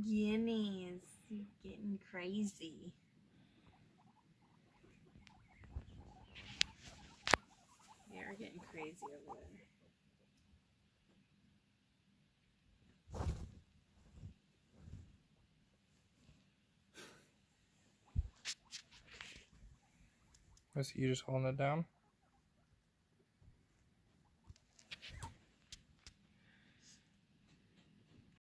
guineas getting crazy. They are getting crazy over there. Was you just holding it down?